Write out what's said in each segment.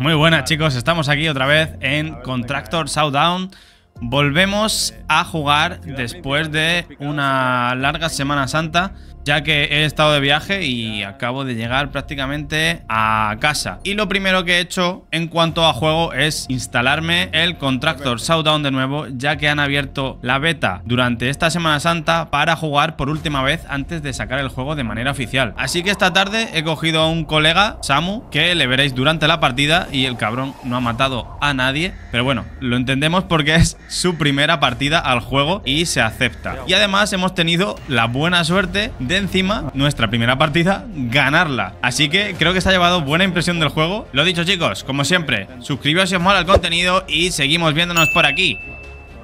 Muy buenas chicos, estamos aquí otra vez en Contractor Showdown. Volvemos a jugar después de una larga Semana Santa ya que he estado de viaje y acabo de llegar prácticamente a casa. Y lo primero que he hecho en cuanto a juego es instalarme el Contractor Showdown de nuevo, ya que han abierto la beta durante esta Semana Santa para jugar por última vez antes de sacar el juego de manera oficial. Así que esta tarde he cogido a un colega, Samu, que le veréis durante la partida y el cabrón no ha matado a nadie, pero bueno, lo entendemos porque es su primera partida al juego y se acepta. Y además hemos tenido la buena suerte de encima nuestra primera partida ganarla. Así que creo que se ha llevado buena impresión del juego. Lo dicho chicos, como siempre, suscribíos si os mola el contenido y seguimos viéndonos por aquí.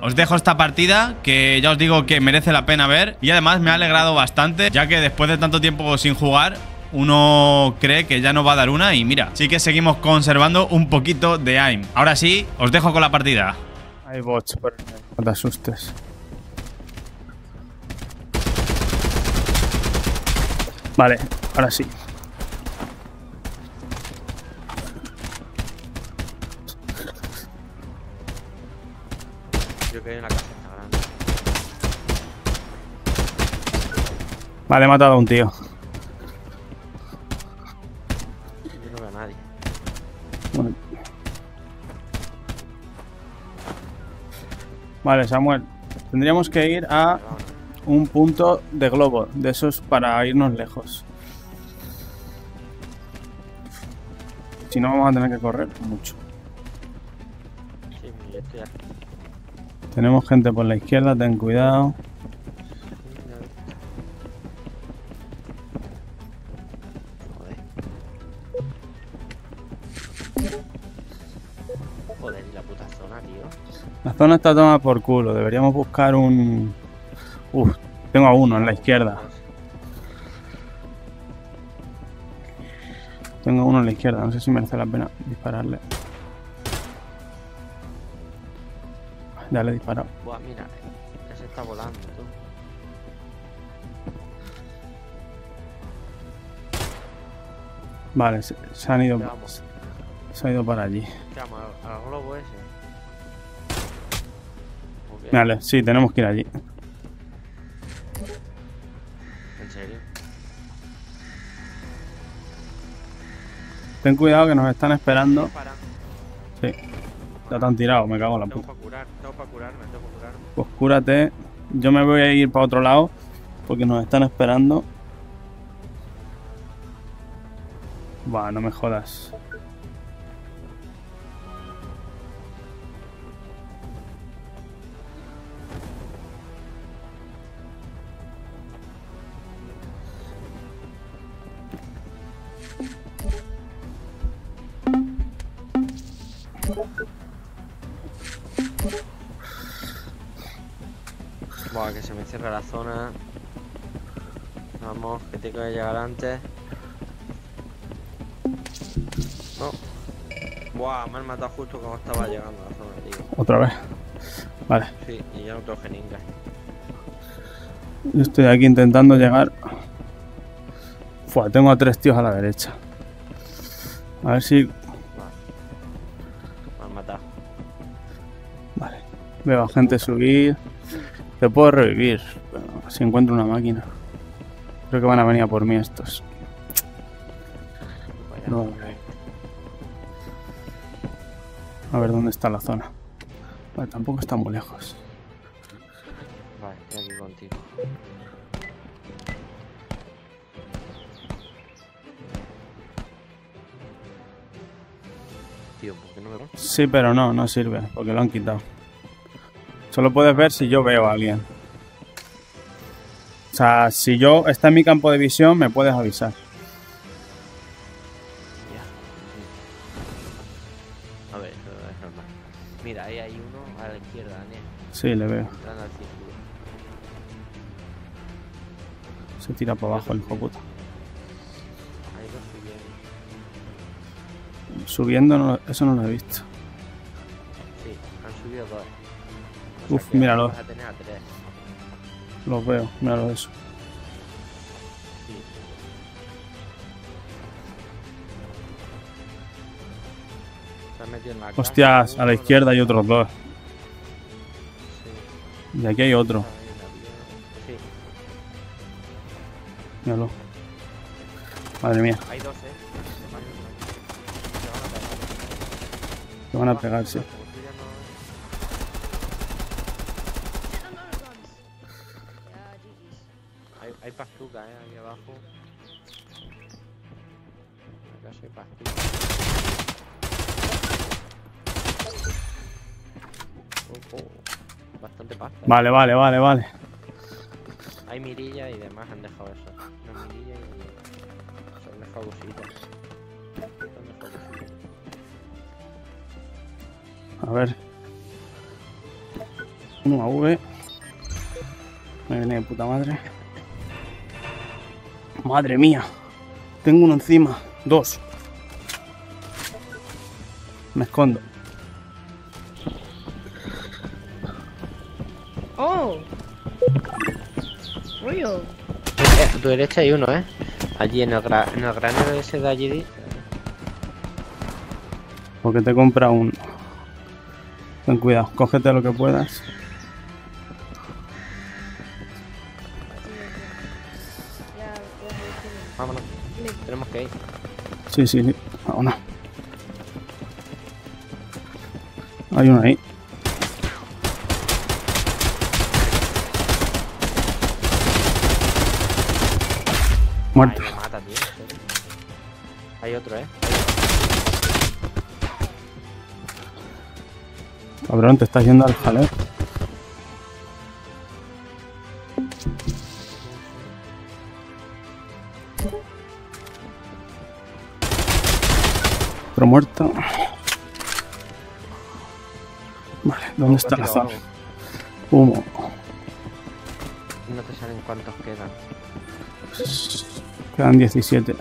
Os dejo esta partida que ya os digo que merece la pena ver y además me ha alegrado bastante ya que después de tanto tiempo sin jugar uno cree que ya no va a dar una y mira, sí que seguimos conservando un poquito de aim. Ahora sí, os dejo con la partida. Hay bots, pero no te asustes. Vale, ahora sí. Yo que en la casa está grande. Vale, he matado a un tío. Yo no veo a nadie. Bueno. Vale, Samuel. Tendríamos que ir a un punto de globo, de esos para irnos lejos. Si no, vamos a tener que correr mucho. sí, yo estoy aquí. Tenemos gente por la izquierda, ten cuidado. Joder. La puta zona, tío. La zona está tomada por culo. Deberíamos buscar un... Uf, tengo a uno en la izquierda. Tengo a uno en la izquierda. No sé si merece la pena dispararle. Ya le he disparado. Buah, mira, ese está volando, tú. Vale, se, se han ido, se ha ido para allí. ¿Qué vamos? ¿Al, al globo ese? Vale, sí, tenemos que ir allí. Ten cuidado que nos están esperando. Sí, ya te han tirado, me cago en la puta. para curar, tengo para curarme, tengo para curarme. Pues cúrate. Yo me voy a ir para otro lado porque nos están esperando. Buah, no me jodas. Cierra la zona. Vamos, que tengo que llegar antes. No. Buah, me han matado justo cuando estaba llegando a la zona, tío. Otra vez. Vale, Sí, y ya no tengo jeringas. yo estoy aquí intentando llegar. Fua, tengo a tres tíos a la derecha. A ver si. Me han matado. Vale. Veo a gente subir. Te puedo revivir. si encuentro una máquina. Creo que van a venir a por mí estos. No. A ver dónde está la zona. Vale, tampoco está muy lejos. Vale, estoy aquí contigo. Tío, ¿por qué no me? Sí, pero no, no sirve, porque lo han quitado. Solo puedes ver si yo veo a alguien. O sea, si yo está en mi campo de visión, me puedes avisar. Ya. A ver, eso es normal. Mira, ahí hay uno a la izquierda, Daniel. Sí, le veo. Se tira para abajo el hijo puta. Subiendo, no- eso no lo he visto. Sí, han subido dos. Uf, míralo. Los veo, míralo eso. Hostias, a la izquierda hay otros dos. Y aquí hay otro. Míralo. Madre mía, hay dos, eh. Se van a pegar. Bastante pasta. eh. Vale, vale, vale, vale. Hay mirilla y demás han dejado eso. Una mirilla y. Se han dejado cositas. A ver. Uno a V. Me viene de puta madre. Madre mía. Tengo uno encima. Dos. Me escondo. Tu derecha hay uno, eh. Allí en el, gra en el granero ese de allí. Porque te compra uno. Ten cuidado. Cógete lo que puedas. Vámonos. Tenemos que ir. Sí, sí, sí. Vámonos. Hay uno ahí. Muerto. Ay, me mata, tío. en serio. Hay otro, eh. Cabrón, te estás yendo al jaleo. Otro muerto. Vale, ¿dónde está la zona? Humo. No te salen cuántos quedan. Quedan 17.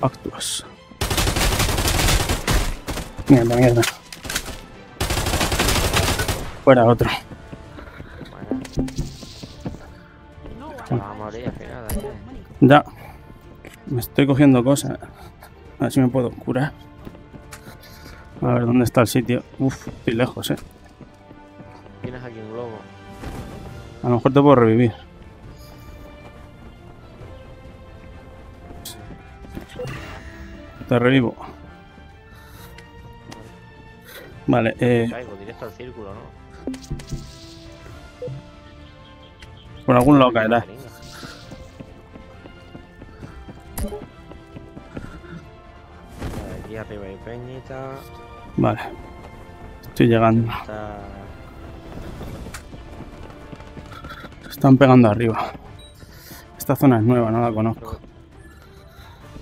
Factus. Mierda, mierda. Fuera otro. Ya. Me estoy cogiendo cosas. A ver si me puedo curar. A ver, ¿dónde está el sitio? Uf, estoy lejos, eh. Tienes aquí un globo. A lo mejor te puedo revivir. Te revivo. Vale, eh, Caigo directo al círculo, ¿no? por algún lado caerá. Aquí arriba hay peñita. Vale. Estoy llegando. Se están pegando arriba. Esta zona es nueva, no la conozco.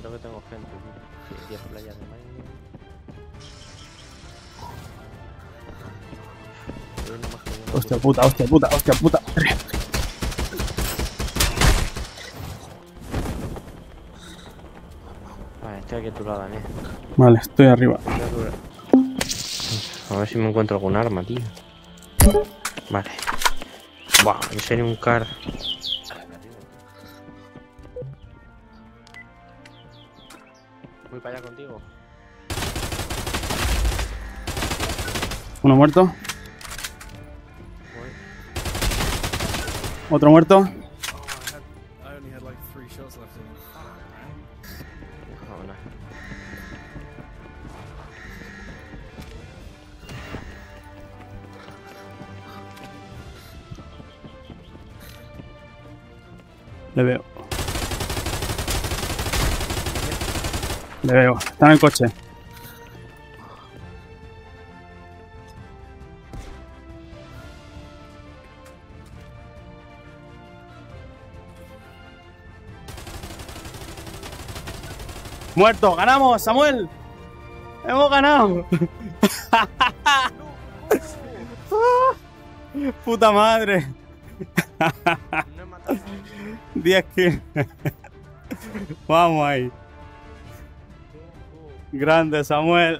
Creo que tengo gente, tío. Sí, 10 playas de Hostia puta, hostia puta, hostia puta. Vale, estoy aquí a tu lado, Daniel. Vale, estoy arriba. Estoy a ver si me encuentro algún arma, tío. Vale. Buah, en serio un car. Voy para allá contigo. Uno muerto. Voy. Otro muerto. Le veo. Está en el coche. Muerto, ganamos, Samuel. Hemos ganado. Puta madre. No he matado a nadie. 10 kills. Vamos ahí. Grande, Samuel.